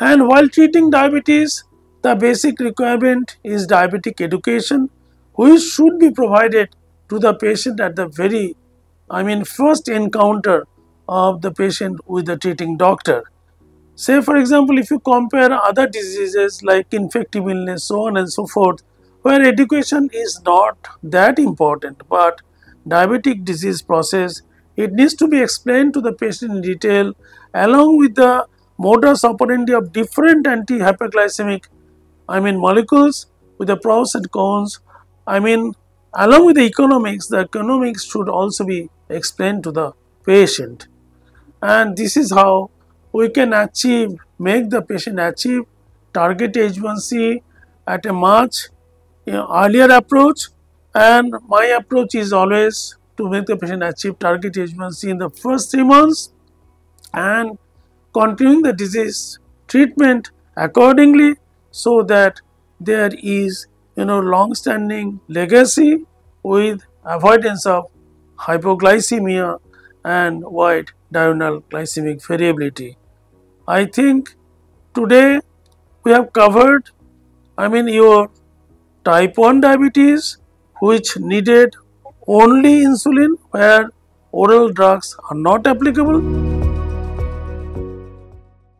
And while treating diabetes, the basic requirement is diabetic education which should be provided to the patient at the very I mean first encounter of the patient with the treating doctor. Say for example if you compare other diseases like infective illness so on and so forth where education is not that important but diabetic disease process it needs to be explained to the patient in detail along with the modus operandi of different anti-hyperglycemic I mean molecules with the pros and cons. I mean along with the economics the economics should also be explained to the patient. And this is how we can achieve make the patient achieve target H1C at a much you know, earlier approach. And my approach is always to make the patient achieve target H1C in the first 3 months. And continuing the disease treatment accordingly so that there is you know long standing legacy with avoidance of hypoglycemia and wide diurnal glycemic variability. I think today we have covered I mean your type 1 diabetes which needed only insulin where oral drugs are not applicable